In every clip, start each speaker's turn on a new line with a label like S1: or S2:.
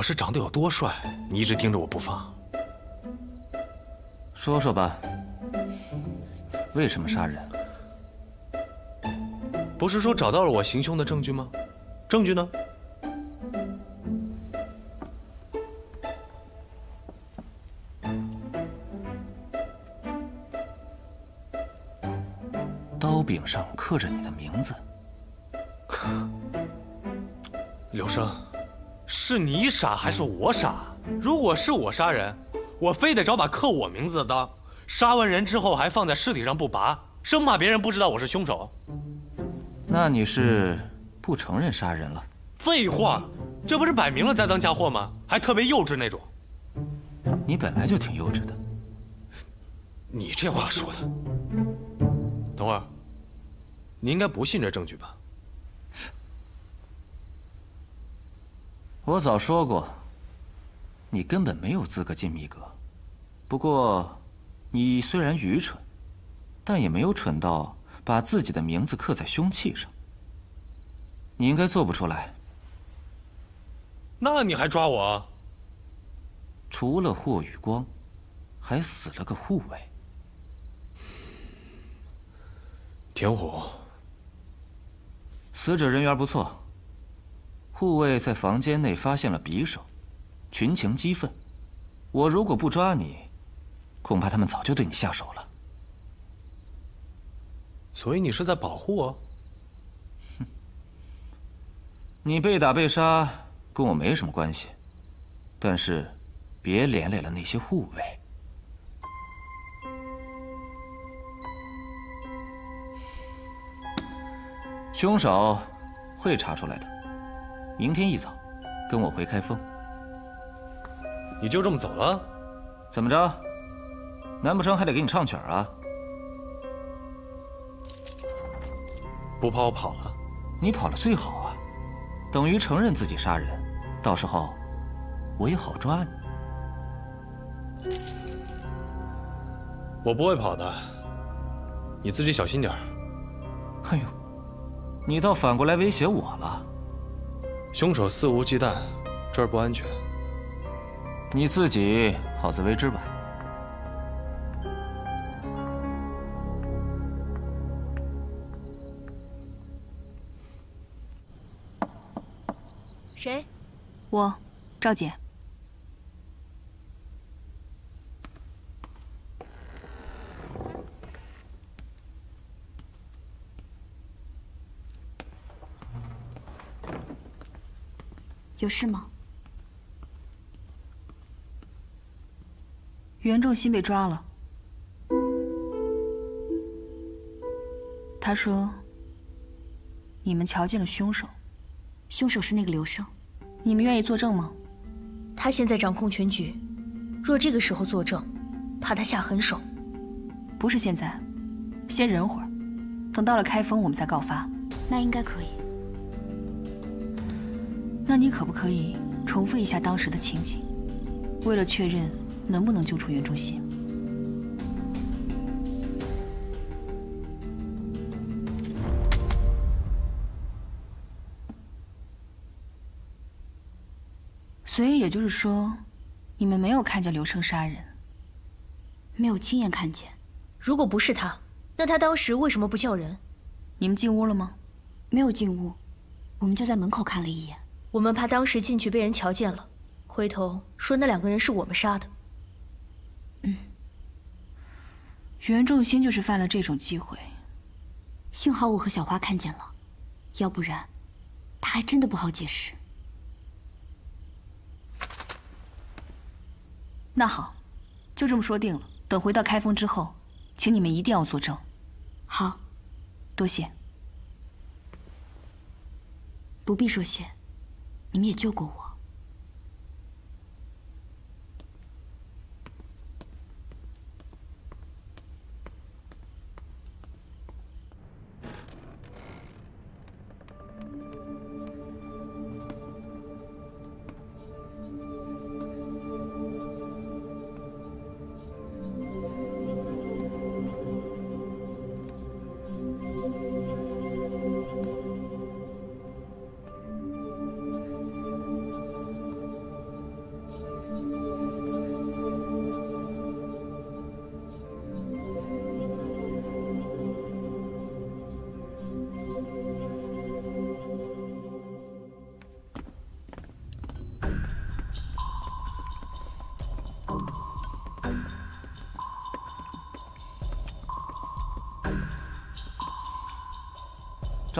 S1: 我是长得有多帅，你一直盯着我不放。
S2: 说说吧，为什么杀人？
S1: 不是说找到了我行凶的证据吗？证据呢？是你傻还是我傻？如果是我杀人，我非得找把刻我名字的刀，杀完人之后还放在尸体上不拔，生怕别人不知道我是凶手。
S2: 那你是不承认杀人了？
S1: 废话，这不是摆明了栽赃嫁祸吗？还特别幼稚那种。
S2: 你本来就挺幼稚的。
S1: 你这话说的。等会儿，你应该不信这证据吧？
S2: 我早说过，你根本没有资格进密阁。不过，你虽然愚蠢，但也没有蠢到把自己的名字刻在凶器上。你应该做不出来。
S1: 那你还抓我？
S2: 除了霍雨光，还死了个护卫。
S1: 田虎，
S2: 死者人缘不错。护卫在房间内发现了匕首，群情激愤。我如果不抓你，恐怕他们早就对你下手了。
S1: 所以你是在保护我？
S2: 哼，你被打被杀跟我没什么关系，但是别连累了那些护卫。凶手会查出来的。明天一早，跟我回开封。
S1: 你就这么走了？
S2: 怎么着？难不成还得给你唱曲儿啊？
S1: 不怕我跑了？
S2: 你跑了最好啊，等于承认自己杀人，到时候我也好抓你。
S1: 我不会跑的，你自己小心点儿。
S2: 哎呦，你倒反过来威胁我了。
S1: 凶手肆无忌惮，这儿不安全。
S2: 你自己好自为之吧。
S3: 谁？
S4: 我，赵姐。事吗？袁仲新被抓了。他说：“你们瞧见了凶手，凶手是那个刘胜。你们愿意作证吗？”
S3: 他现在掌控全局，若这个时候作证，怕他下狠手。
S4: 不是现在，先忍会儿，等到了开封我们再告发。那应该可以。那你可不可以重复一下当时的情景？为了确认能不能救出袁仲新。所以也就是说，你们没有看见刘胜杀人，没有亲眼看见。
S3: 如果不是他，那他当时为什么不叫人？
S4: 你们进屋了吗？没有进屋，我们就在门口看了一眼。
S3: 我们怕当时进去被人瞧见了，回头说那两个人是我们杀的。
S4: 嗯，袁仲新就是犯了这种忌讳。幸好我和小花看见了，要不然他还真的不好解释。那好，就这么说定了。等回到开封之后，请你们一定要作证。好，多谢。不必说谢。你们也救过我。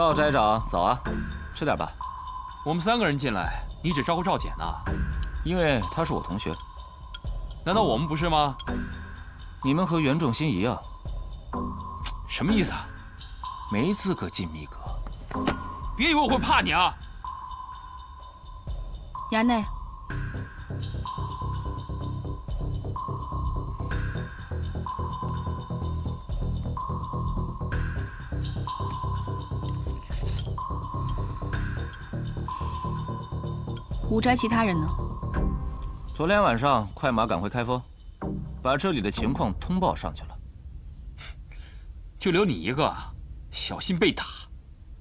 S2: 赵斋长，早啊，吃点吧。
S5: 我们三个人进来，你只招呼赵简呢？
S2: 因为她是我同学。
S5: 难道我们不是吗？
S2: 你们和袁仲新一样。
S5: 什么意思啊？
S2: 没资格进密阁。
S5: 别以为我会怕你啊！
S4: 衙内。五斋其他人呢？
S2: 昨天晚上快马赶回开封，把这里的情况通报上去了。
S5: 就留你一个，小心被打。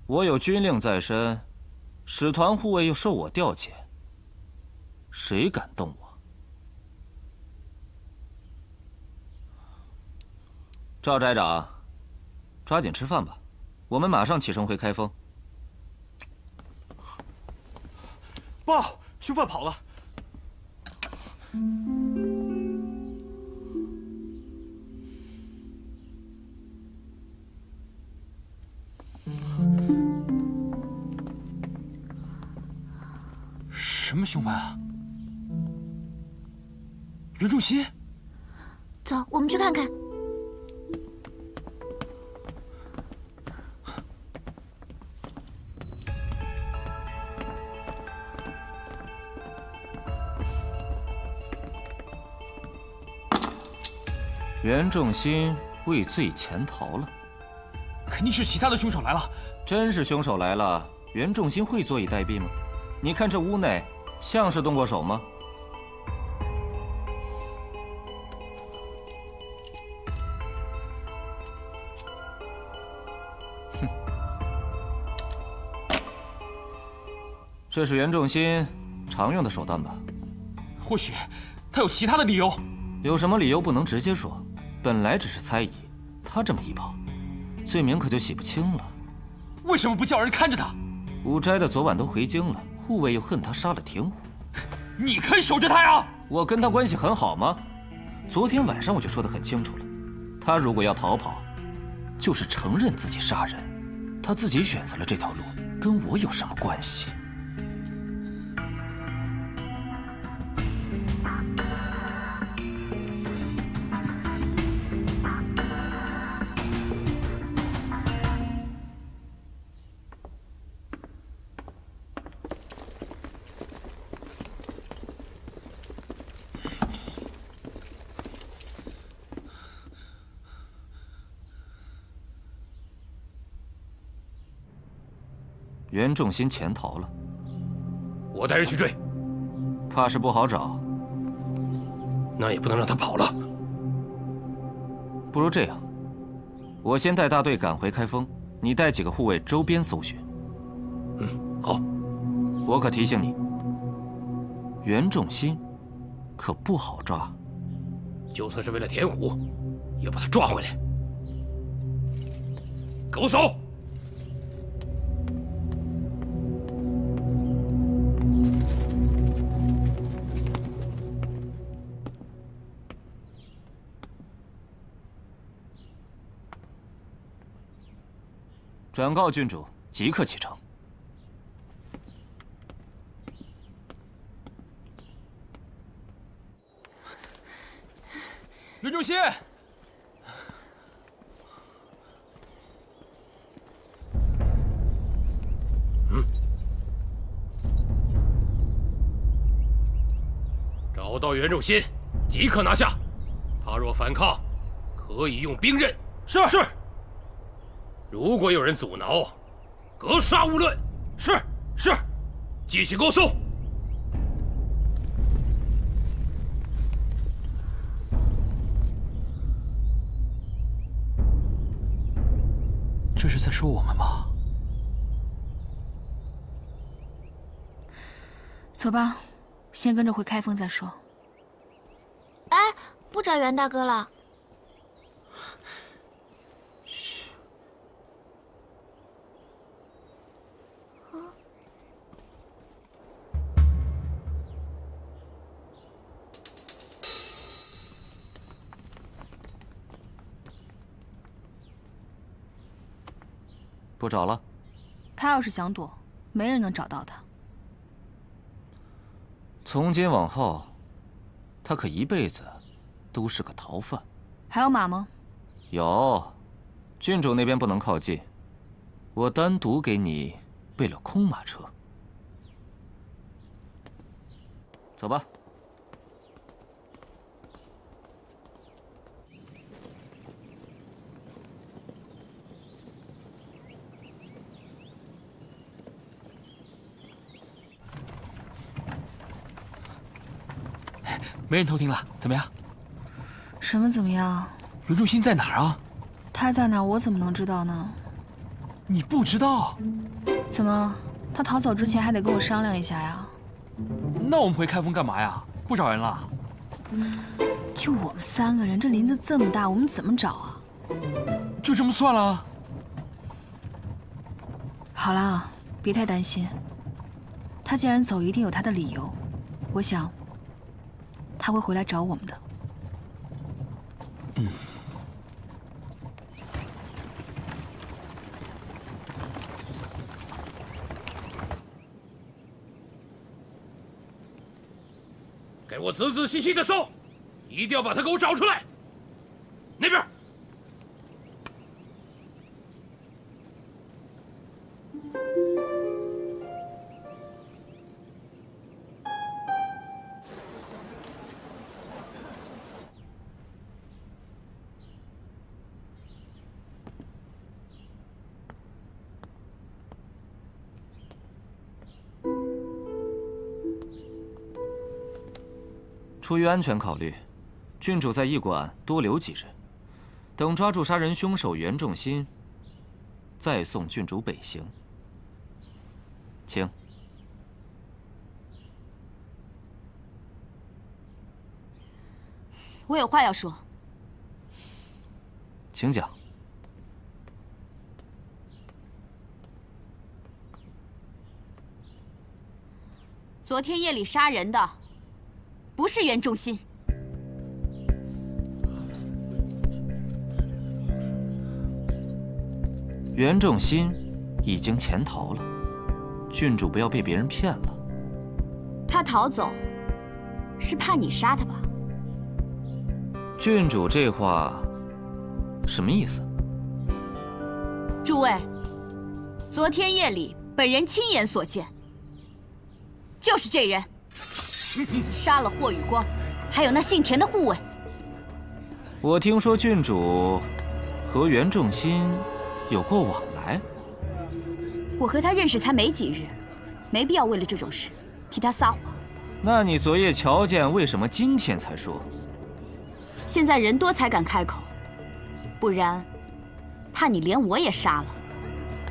S2: 我有军令在身，使团护卫又受我调遣，谁敢动我？赵寨长，抓紧吃饭吧，我们马上启程回开封。
S6: 报，凶犯跑了。
S5: 什么凶犯啊？袁仲新。
S7: 走，我们去看看。
S2: 袁仲新畏罪潜逃了，
S5: 肯定是其他的凶手来了。
S2: 真是凶手来了，袁仲新会坐以待毙吗？你看这屋内，像是动过手吗？哼，这是袁仲新常用的手段吧？
S5: 或许他有其他的理由。
S2: 有什么理由不能直接说？本来只是猜疑，他这么一跑，罪名可就洗不清了。
S5: 为什么不叫人看着他？
S2: 五斋的昨晚都回京了，护卫又恨他杀了田虎，
S5: 你可以守着他呀！
S2: 我跟他关系很好吗？昨天晚上我就说得很清楚了，他如果要逃跑，就是承认自己杀人，他自己选择了这条路，跟我有什么关系？袁仲新潜逃了，
S8: 我带人去追，
S2: 怕是不好找。
S8: 那也不能让他跑了。
S2: 不如这样，我先带大队赶回开封，你带几个护卫周边搜寻。
S8: 嗯，好。
S2: 我可提醒你，袁仲新可不好抓。
S8: 就算是为了田虎，也把他抓回来。跟我走。
S2: 转告郡主，即刻启程。
S5: 袁仲新，
S8: 嗯，找到袁仲新，即刻拿下。他若反抗，可以用兵刃。
S6: 是是。
S8: 如果有人阻挠，格杀勿论。
S6: 是是，
S8: 继续勾搜。
S5: 这是在说我们吗？
S4: 走吧，先跟着回开封再说。
S7: 哎，不找袁大哥了。
S2: 不找了，
S4: 他要是想躲，没人能找到他。
S2: 从今往后，他可一辈子都是个逃犯。
S4: 还有马吗？
S2: 有，郡主那边不能靠近，我单独给你备了空马车。走吧。
S5: 没人偷听了，怎么样？
S4: 什么怎么样？
S5: 袁仲新在哪儿啊？
S4: 他在哪儿，我怎么能知道呢？
S5: 你不知道？
S4: 怎么，他逃走之前还得跟我商量一下呀？
S5: 那我们回开封干嘛呀？不找人了？
S4: 就我们三个人，这林子这么大，我们怎么找啊？
S5: 就这么算了？
S4: 好了，别太担心。他既然走，一定有他的理由。我想。他会回来找我们的。
S5: 嗯。
S9: 给我仔仔细细的搜，一定要把他给我找出来。那边。
S2: 出于安全考虑，郡主在驿馆多留几日，等抓住杀人凶手袁仲新，再送郡主北行。请。
S4: 我有话要说。
S2: 请讲。
S4: 昨天夜里杀人的。不是袁仲新，
S2: 袁仲新已经潜逃了，郡主不要被别人骗了。
S4: 他逃走是怕你杀他吧？
S2: 郡主这话什么意思？
S4: 诸位，昨天夜里本人亲眼所见，就是这人。杀了霍雨光，还有那姓田的护卫。
S2: 我听说郡主和袁仲新有过往来。
S4: 我和他认识才没几日，没必要为了这种事替他撒谎。
S2: 那你昨夜瞧见，为什么今天才说？
S4: 现在人多才敢开口，不然怕你连我也杀了。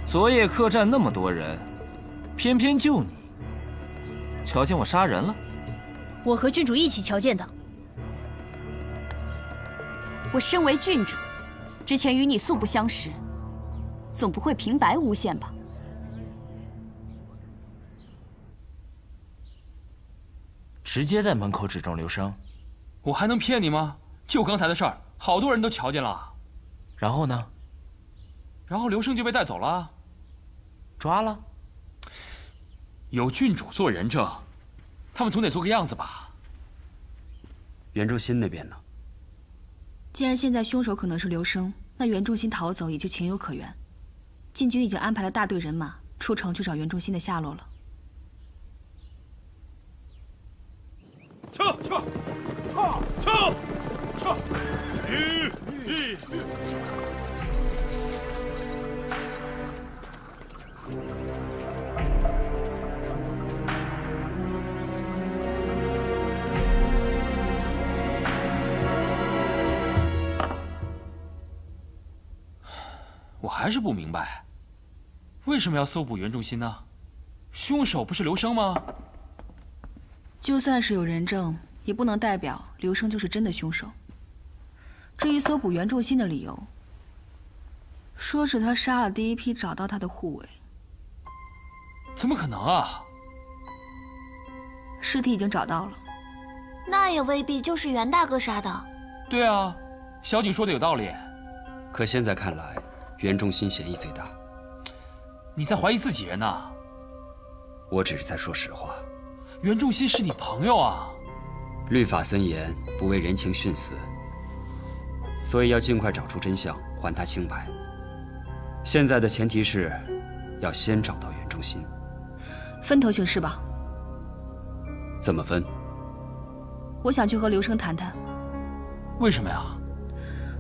S2: 昨夜客栈那么多人，偏偏就你瞧见我杀人了。
S3: 我和郡主一起瞧见的。
S4: 我身为郡主，之前与你素不相识，总不会平白诬陷吧？
S5: 直接在门口指证刘生，我还能骗你吗？就刚才的事儿，好多人都瞧见了。然后呢？然后刘生就被带走了，抓了。有郡主做人证。他们总得做个样子吧。
S10: 袁仲新那边呢？
S4: 既然现在凶手可能是刘生，那袁仲新逃走也就情有可原。禁军已经安排了大队人马出城去找袁仲新的下落了。
S11: 撤撤撤撤撤！吁吁。
S5: 我还是不明白，为什么要搜捕袁仲新呢？凶手不是刘生吗？
S4: 就算是有人证，也不能代表刘生就是真的凶手。至于搜捕袁仲新的理由，说是他杀了第一批找到他的护卫。
S5: 怎么可能啊？
S4: 尸体已经找到了，
S12: 那也未必就是袁大哥杀的。
S5: 对啊，小景说的有道理。
S10: 可现在看来。袁仲新嫌疑最大，
S5: 你在怀疑自己人呐？
S10: 我只是在说实话。
S5: 袁仲新是你朋友啊。
S10: 律法森严，不为人情殉死，所以要尽快找出真相，还他清白。现在的前提是，要先找到袁仲新。
S4: 分头行事吧。
S10: 怎么分？
S4: 我想去和刘生谈谈。
S5: 为什么呀？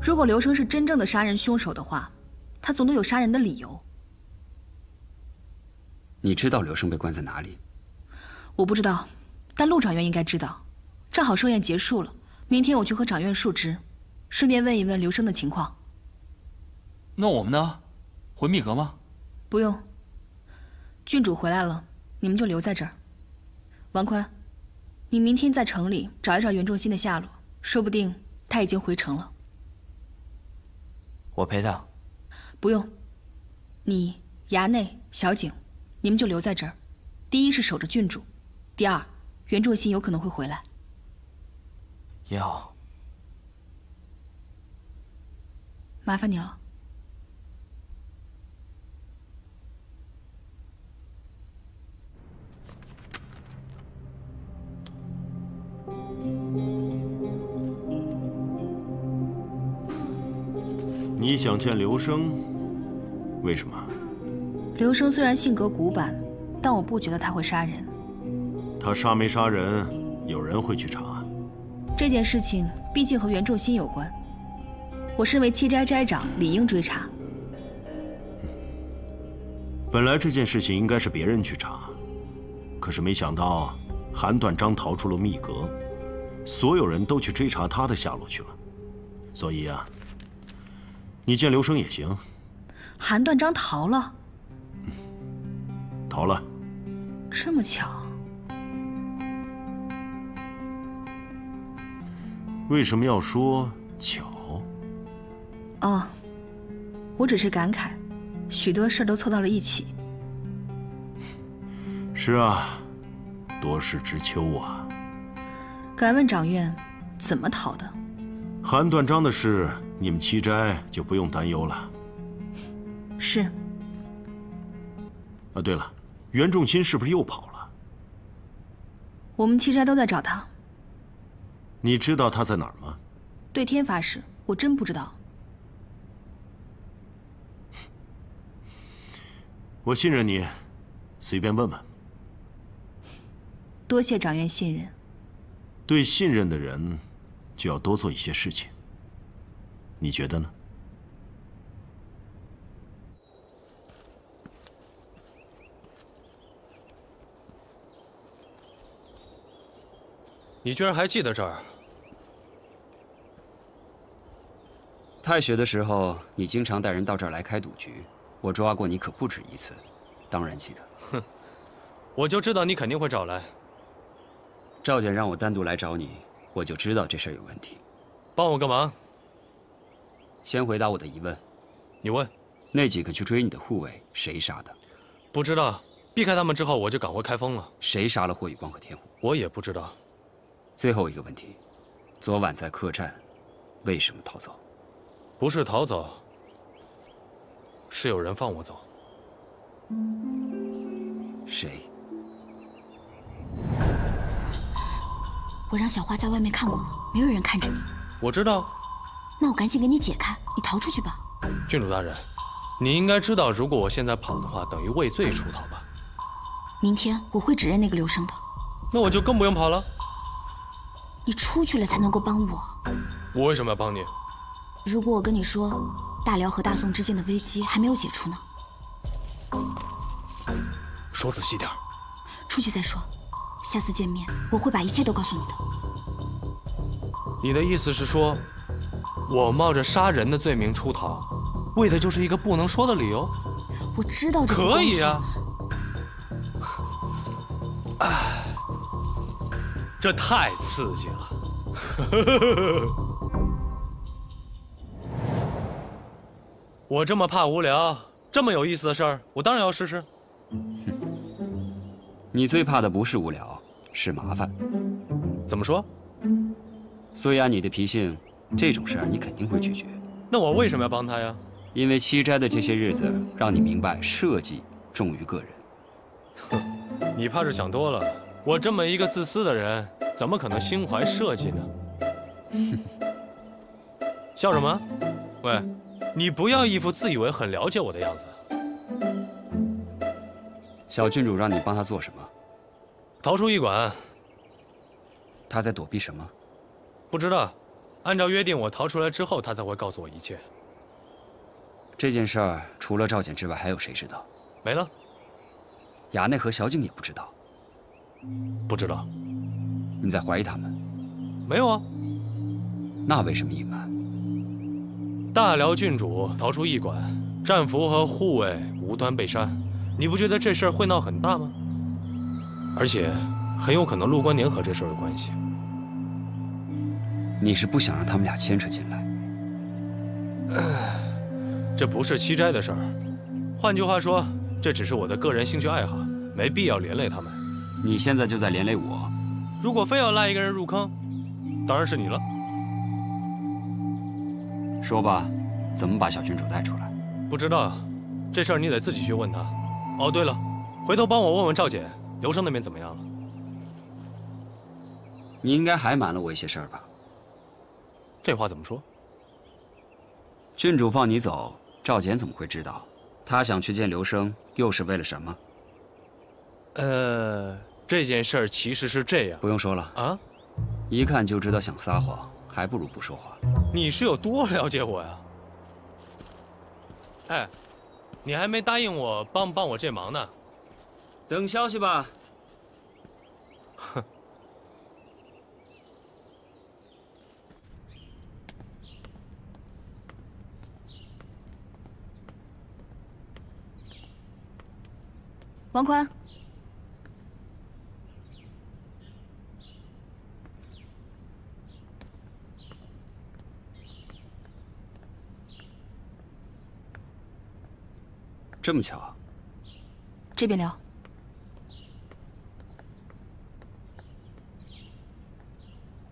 S4: 如果刘生是真正的杀人凶手的话，他总得有杀人的理由。
S10: 你知道刘生被关在哪里？
S4: 我不知道，但陆长院应该知道。正好寿宴结束了，明天我去和长院述职，顺便问一问刘生的情况。
S5: 那我们呢？回密阁吗？
S4: 不用。郡主回来了，你们就留在这儿。王坤，你明天在城里找一找袁仲新的下落，说不定他已经回城了。
S2: 我陪他。
S4: 不用。你、衙内、小景，你们就留在这儿。第一是守着郡主，第二，袁仲新有可能会回来。
S2: 也好，
S4: 麻烦你了。
S11: 你想见刘生？为什么？
S4: 刘生虽然性格古板，但我不觉得他会杀人。
S11: 他杀没杀人，有人会去查。
S4: 这件事情毕竟和袁仲新有关，我身为七斋斋长，理应追查。
S11: 本来这件事情应该是别人去查，可是没想到韩断章逃出了密阁，所有人都去追查他的下落去了。所以啊，你见刘生也行。
S4: 韩断章逃了？
S11: 逃了。
S4: 这么巧。
S11: 为什么要说巧？
S4: 哦，我只是感慨，许多事都凑到了一起。
S11: 是啊，多事之秋啊。
S4: 敢问长院，怎么逃的？
S11: 韩断章的事，你们七斋就不用担忧了。
S4: 是。
S11: 啊，对了，袁仲卿是不是又跑了？
S4: 我们七斋都在找他。
S11: 你知道他在哪儿吗？
S4: 对天发誓，我真不知道。
S11: 我信任你，随便问问。
S4: 多谢长院信任。
S11: 对信任的人，就要多做一些事情。你觉得呢？
S1: 你居然还记得这儿？
S10: 太学的时候，你经常带人到这儿来开赌局，我抓过你可不止一次，当然记得。
S1: 哼，我就知道你肯定会找来。
S10: 赵简让我单独来找你，我就知道这事儿有问题。
S1: 帮我个忙。
S10: 先回答我的疑问。
S1: 你问。
S10: 那几个去追你的护卫，谁杀的？
S1: 不知道。避开他们之后，我就赶回开封了。
S10: 谁杀了霍雨光和天虎？
S1: 我也不知道。
S10: 最后一个问题，昨晚在客栈，为什么逃走？
S1: 不是逃走，是有人放我走。
S10: 谁？
S12: 我让小花在外面看过了，没有人看着你。
S1: 我知道。
S12: 那我赶紧给你解开，你逃出去吧。
S1: 郡主大人，你应该知道，如果我现在跑的话，等于畏罪出逃吧？
S12: 明天我会指认那个刘生的。
S1: 那我就更不用跑了。
S12: 你出去了才能够帮我。
S1: 我为什么要帮你？
S12: 如果我跟你说，大辽和大宋之间的危机还没有解除呢？
S1: 说仔细点。
S12: 出去再说。下次见面，我会把一切都告诉你的。
S1: 你的意思是说，我冒着杀人的罪名出逃，为的就是一个不能说的理由？
S12: 我知道这个。
S1: 可以啊。哎。这太刺激了！我这么怕无聊，这么有意思的事儿，我当然要试试。
S10: 你最怕的不是无聊，是麻烦。
S1: 怎么说？
S10: 所以按你的脾性，这种事儿你肯定会拒绝。
S1: 那我为什么要帮他呀？
S10: 因为七斋的这些日子，让你明白设计重于个人。
S1: 哼，你怕是想多了。我这么一个自私的人，怎么可能心怀设计呢？笑什么？喂，你不要一副自以为很了解我的样子。
S10: 小郡主让你帮他做什么？
S1: 逃出驿馆。
S10: 他在躲避什么？
S1: 不知道。按照约定，我逃出来之后，他才会告诉我一切。
S10: 这件事儿除了赵简之外，还有谁知道？
S1: 没了。
S10: 衙内和小景也不知道。
S1: 不知道。
S10: 你在怀疑他们？
S1: 没有啊。
S10: 那为什么隐瞒？
S1: 大辽郡主逃出驿馆，战俘和护卫无端被杀，你不觉得这事儿会闹很大吗？而且，很有可能陆关年和这事儿有关系。
S10: 你是不想让他们俩牵扯进来？
S1: 这不是七斋的事儿。换句话说，这只是我的个人兴趣爱好，没必要连累他们。
S10: 你现在就在连累我。
S1: 如果非要拉一个人入坑，当然是你了。
S10: 说吧，怎么把小郡主带出来？
S1: 不知道，这事儿你得自己去问他。哦，对了，回头帮我问问赵姐，刘生那边怎么样了？
S10: 你应该还瞒了我一些事儿吧？
S1: 这话怎么说？
S10: 郡主放你走，赵简怎么会知道？他想去见刘生，又是为了什么？
S1: 呃，这件事儿其实是这样。
S10: 不用说了啊，一看就知道想撒谎，还不如不说话。
S1: 你是有多了解我呀？哎，你还没答应我帮帮我这忙呢。
S10: 等消息吧。
S1: 哼。
S4: 王宽，
S10: 这么巧，
S4: 这边聊。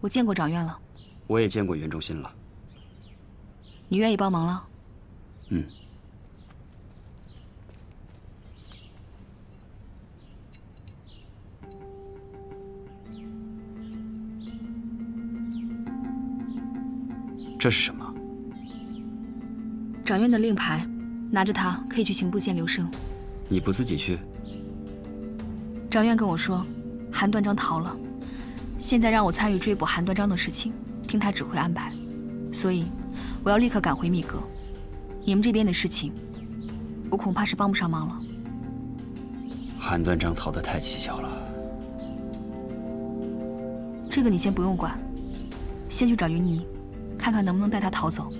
S4: 我见过长院了，
S10: 我也见过袁仲新了。
S4: 你愿意帮忙了？
S10: 嗯。这是什么？
S4: 长院的令牌，拿着它可以去刑部见刘生。
S10: 你不自己去？
S4: 长院跟我说，韩断章逃了，现在让我参与追捕韩断章的事情，听他指挥安排。所以，我要立刻赶回密阁。你们这边的事情，我恐怕是帮不上忙了。
S10: 韩断章逃得太蹊跷了。
S4: 这个你先不用管，先去找云霓。看看能不能带他逃走。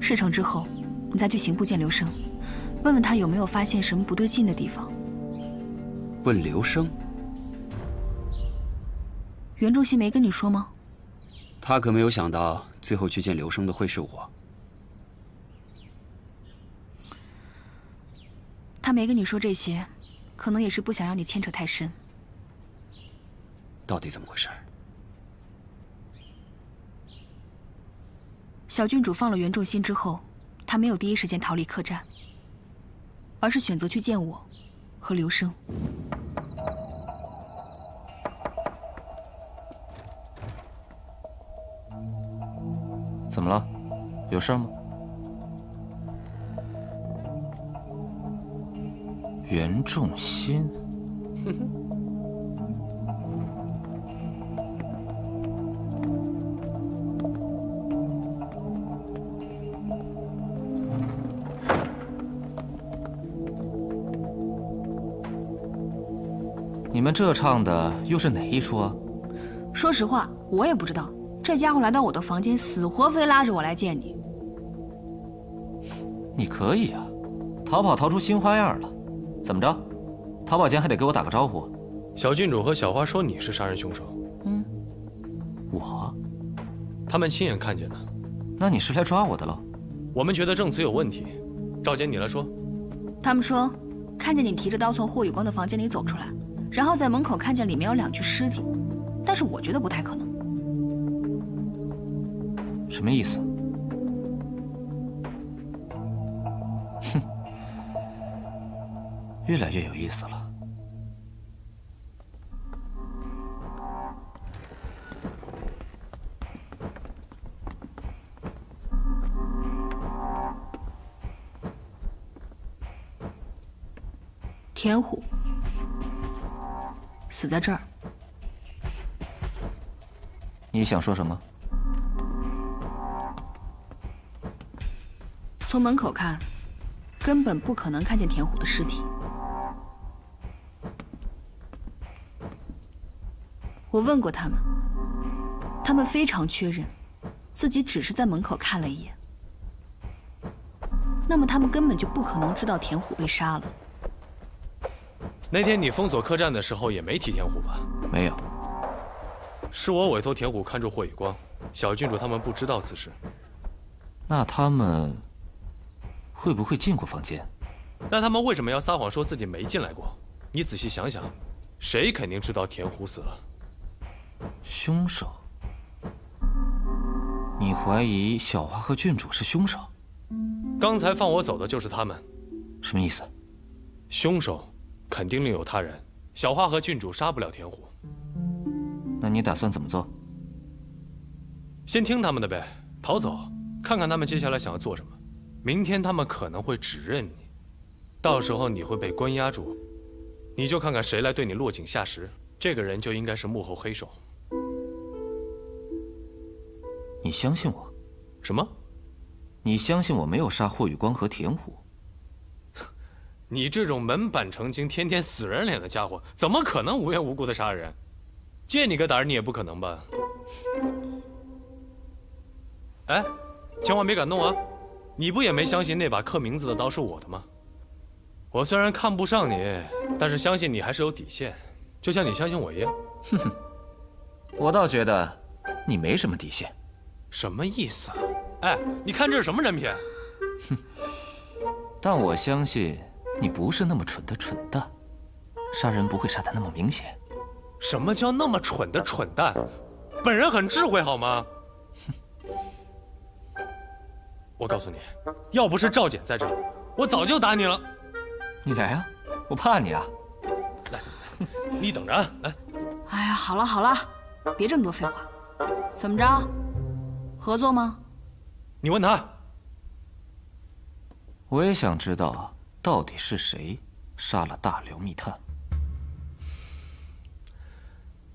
S4: 事成之后，你再去刑部见刘生，问问他有没有发现什么不对劲的地方。
S10: 问刘生？
S4: 袁仲新没跟你说吗？
S10: 他可没有想到最后去见刘生的会是我。
S4: 他没跟你说这些，可能也是不想让你牵扯太深。
S10: 到底怎么回事？
S4: 小郡主放了袁仲新之后，他没有第一时间逃离客栈，而是选择去见我，和刘生。
S2: 怎么了？有事吗？袁仲新。这唱的又是哪一出啊？
S4: 说实话，我也不知道。这家伙来到我的房间，死活非拉着我来见你。
S2: 你可以啊，逃跑逃出新花样了。怎么着？逃跑前还得给我打个招呼。
S1: 小郡主和小花说你是杀人凶手。
S4: 嗯，
S2: 我？
S1: 他们亲眼看见的。
S2: 那你是来抓我的了？
S1: 我们觉得证词有问题。赵姐，你来说。
S4: 他们说，看见你提着刀从霍雨光的房间里走出来。然后在门口看见里面有两具尸体，但是我觉得不太可能。
S2: 什么意思？哼，越来越有意思了。
S4: 田虎死在这儿，
S2: 你想说什么？
S4: 从门口看，根本不可能看见田虎的尸体。我问过他们，他们非常确认，自己只是在门口看了一眼。那么他们根本就不可能知道田虎被杀了。
S1: 那天你封锁客栈的时候也没提田虎吧？
S2: 没有。
S1: 是我委托田虎看住霍雨光，小郡主他们不知道此事。
S2: 那他们？会不会进过房间？
S1: 那他们为什么要撒谎说自己没进来过？你仔细想想，谁肯定知道田虎死了？
S2: 凶手？你怀疑小花和郡主是凶手？
S1: 刚才放我走的就是他们。
S2: 什么意思？
S1: 凶手肯定另有他人。小花和郡主杀不了田虎。
S2: 那你打算怎么做？
S1: 先听他们的呗，逃走，看看他们接下来想要做什么。明天他们可能会指认你，到时候你会被关押住，你就看看谁来对你落井下石，这个人就应该是幕后黑手。
S2: 你相信我？
S1: 什么？
S2: 你相信我没有杀霍雨光和田虎？
S1: 你这种门板成精、天天死人脸的家伙，怎么可能无缘无故的杀人？借你个胆儿，你也不可能吧？哎，千万别敢动啊！你不也没相信那把刻名字的刀是我的吗？我虽然看不上你，但是相信你还是有底线，就像你相信我一样。哼哼，
S2: 我倒觉得你没什么底线。
S1: 什么意思啊？哎，你看这是什么人品？
S2: 哼，但我相信你不是那么蠢的蠢蛋，杀人不会杀的那么明显。
S1: 什么叫那么蠢的蠢蛋？本人很智慧，好吗？我告诉你，要不是赵简在这，我早就打你了。
S2: 你来啊，我怕你啊。
S1: 来，你等着啊。来。
S4: 哎呀，好了好了，别这么多废话。怎么着？合作吗？
S1: 你问他。
S2: 我也想知道，到底是谁杀了大辽密探。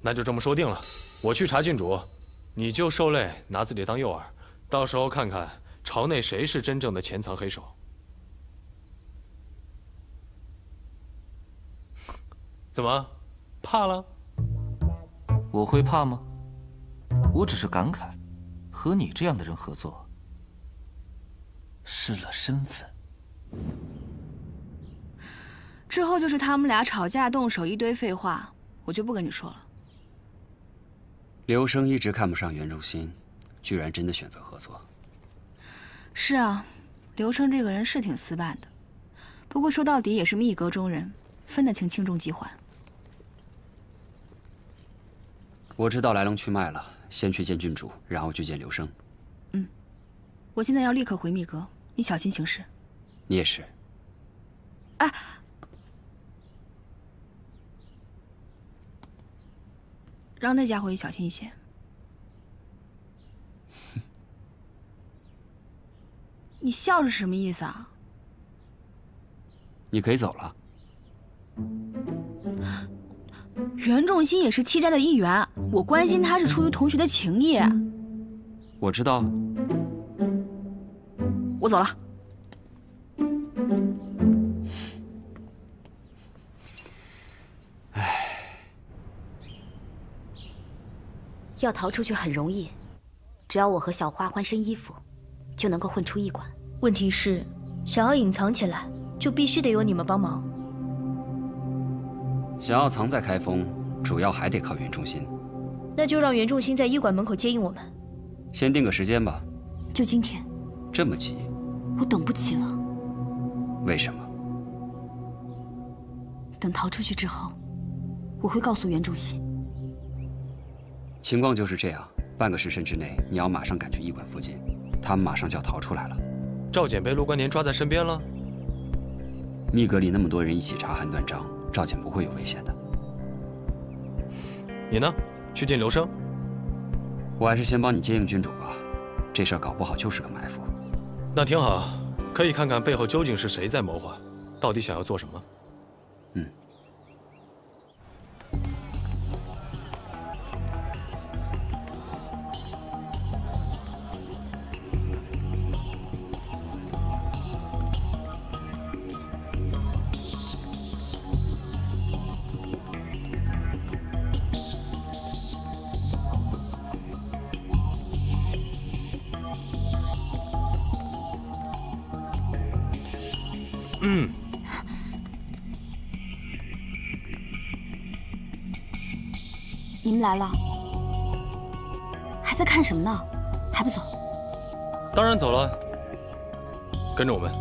S1: 那就这么说定了，我去查郡主，你就受累拿自己当诱饵，到时候看看。朝内谁是真正的潜藏黑手？怎么，怕了？
S2: 我会怕吗？我只是感慨，和你这样的人合作，失了身份。
S4: 之后就是他们俩吵架、动手，一堆废话，我就不跟你说了。
S10: 刘生一直看不上袁仲新，居然真的选择合作。
S4: 是啊，刘生这个人是挺死板的，不过说到底也是密阁中人，分得清轻重疾缓。
S10: 我知道来龙去脉了，先去见郡主，然后去见刘生。
S4: 嗯，我现在要立刻回密阁，你小心行事。
S10: 你也是。
S4: 哎，让那家伙也小心一些。你笑是什么意思啊？
S10: 你可以走了。
S4: 袁仲新也是七斋的一员，我关心他是出于同学的情谊。
S10: 我知道。
S4: 我走了。
S12: 要逃出去很容易，只要我和小花换身衣服。就能够混出驿馆。
S3: 问题是，想要隐藏起来，就必须得有你们帮忙。
S10: 想要藏在开封，主要还得靠袁仲新。
S3: 那就让袁仲新在医馆门口接应我们。
S10: 先定个时间吧。
S12: 就今天。
S10: 这么急？
S12: 我等不起了。
S10: 为什么？
S12: 等逃出去之后，我会告诉袁仲新。
S10: 情况就是这样，半个时辰之内，你要马上赶去医馆附近。他们马上就要逃出来了。
S1: 赵简被陆冠年抓在身边了。
S10: 密阁里那么多人一起查韩断章，赵简不会有危险的。
S1: 你呢？去见刘生？
S10: 我还是先帮你接应郡主吧，这事儿搞不好就是个埋伏。
S1: 那挺好，可以看看背后究竟是谁在谋划，到底想要做什么。
S12: 你们来了，还在看什么呢？还不走？
S1: 当然走了，跟着我们。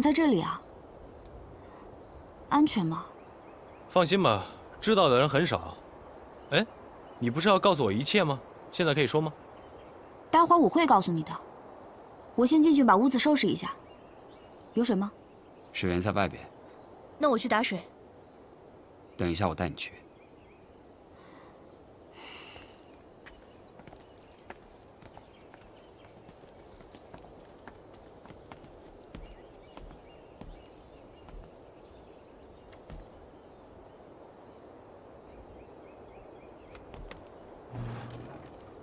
S12: 藏在这里啊？安全吗？
S1: 放心吧，知道的人很少。哎，你不是要告诉我一切吗？现在可以说吗？
S12: 待会儿我会告诉你的。我先进去把屋子收拾一下。有水吗？
S10: 水源在外边。
S3: 那我去打水。
S10: 等一下，我带你去。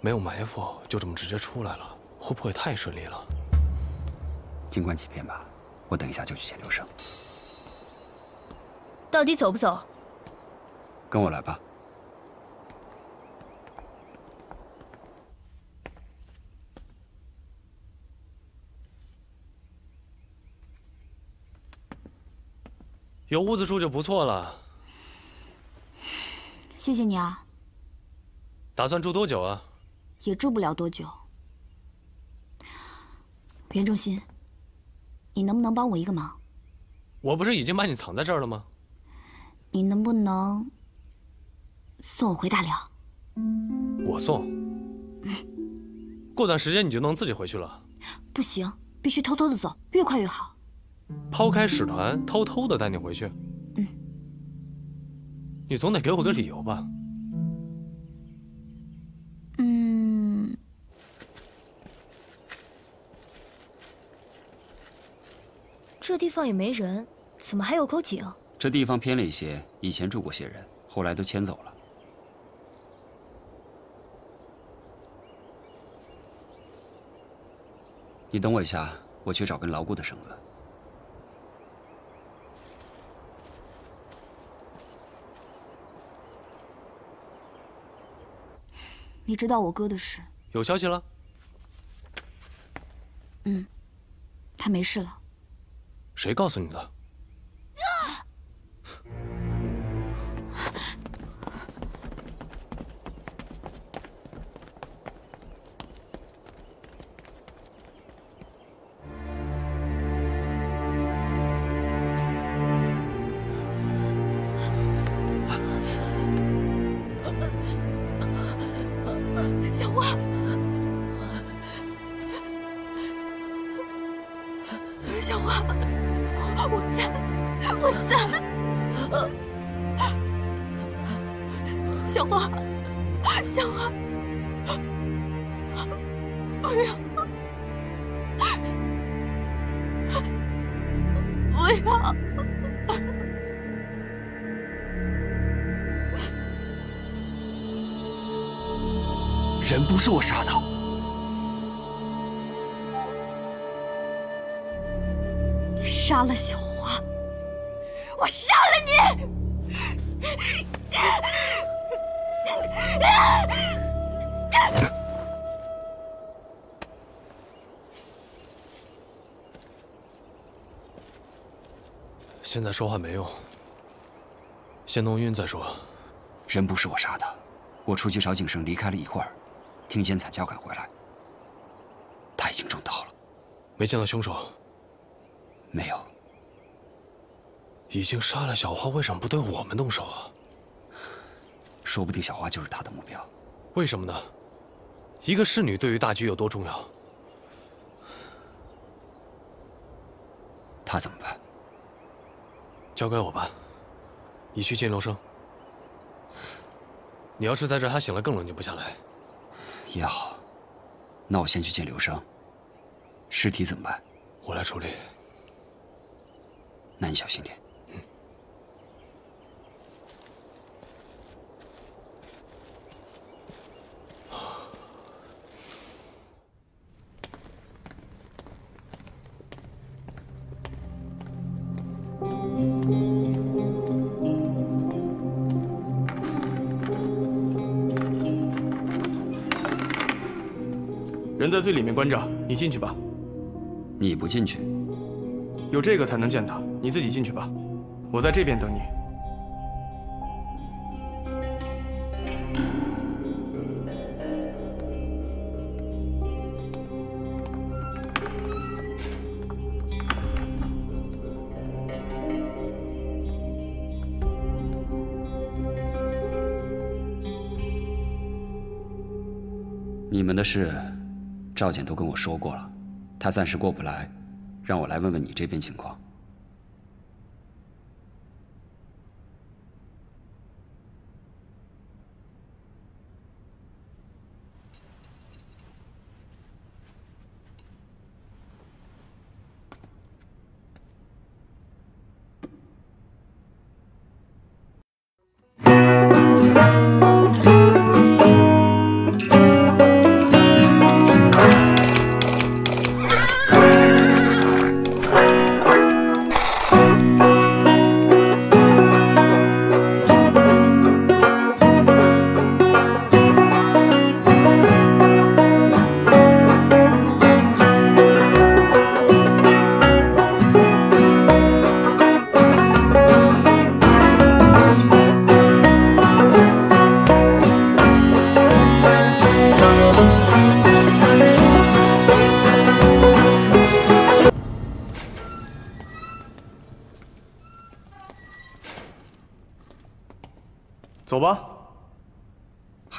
S1: 没有埋伏，就这么直接出来了，会不会太顺利了？
S10: 静观其变吧，我等一下就去见刘生。
S3: 到底走不走？
S10: 跟我来吧。
S1: 有屋子住就不错了。
S12: 谢谢你啊。
S1: 打算住多久啊？
S12: 也住不了多久。袁仲新，你能不能帮我一个忙？
S1: 我不是已经把你藏在这儿了吗？
S12: 你能不能送我回大辽？
S1: 我送。过段时间你就能自己回去了。
S12: 不行，必须偷偷的走，越快越好。
S1: 抛开使团，偷偷的带你回去。
S12: 嗯。
S1: 你总得给我个理由吧？
S3: 这地方也没人，怎么还有口井？
S10: 这地方偏了一些，以前住过些人，后来都迁走了。你等我一下，我去找根牢固的绳子。
S12: 你知道我哥的事？
S1: 有消息了？
S12: 嗯，他没事了。
S1: 谁告诉你的？
S5: 是我杀的，
S12: 你杀了小花，我杀了你！
S1: 现在说话没用，先弄晕再说。
S10: 人不是我杀的，我出去找景生，离开了一会儿，听见惨叫赶回来，他已经中刀了。
S1: 没见到凶手？
S10: 没有。
S1: 已经杀了小花，为什么不对我们动手啊？
S10: 说不定小花就是他的目标。
S1: 为什么呢？一个侍女对于大局有多重要？
S10: 他怎么办？
S1: 交给我吧。你去见罗生。你要是在这，他醒了更冷静不下来。
S10: 也好，那我先去见刘生。尸体怎么办？
S1: 我来处理。
S10: 那你小心点。
S6: 人在最里面关着，你进去吧。
S10: 你不进去，
S6: 有这个才能见他。你自己进去吧，我在这边等你。
S10: 你们的事。赵简都跟我说过了，他暂时过不来，让我来问问你这边情况。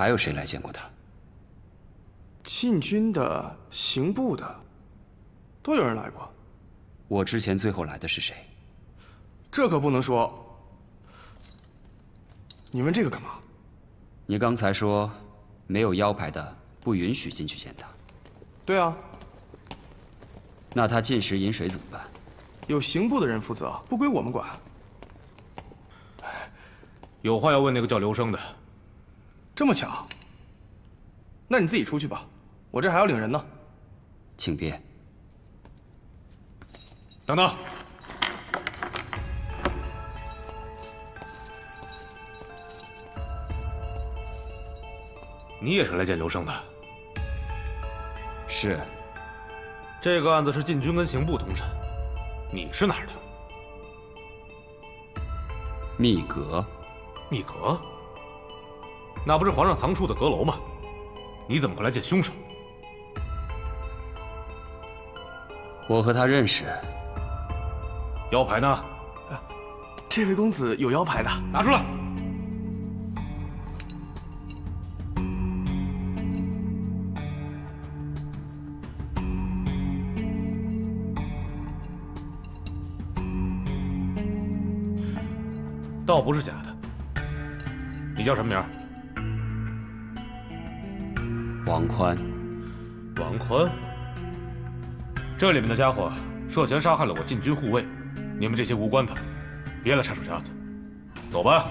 S10: 还有谁来见过他？
S6: 禁军的、刑部的，都有人来过。
S10: 我之前最后来的是谁？
S6: 这可不能说。你问这个干嘛？
S10: 你刚才说，没有腰牌的不允许进去见他。
S6: 对啊。
S10: 那他进食饮水怎么办？
S6: 有刑部的人负责，不归我们管。
S8: 有话要问那个叫刘生的。
S6: 这么巧？那你自己出去吧，我这还要领人呢。
S10: 请便。
S8: 等等。你也是来见刘胜的？
S10: 是。
S8: 这个案子是禁军跟刑部同审，你是哪儿的？
S10: 密阁。
S8: 密阁？那不是皇上藏书的阁楼吗？你怎么会来见凶手？
S10: 我和他认识。
S8: 腰牌呢？
S6: 这位公子有腰牌的，
S8: 拿出来。倒不是假的。你叫什么名？
S10: 王宽。
S8: 王宽。这里面的家伙涉嫌杀害了我禁军护卫，你们这些无关的，别来插手架子，走吧。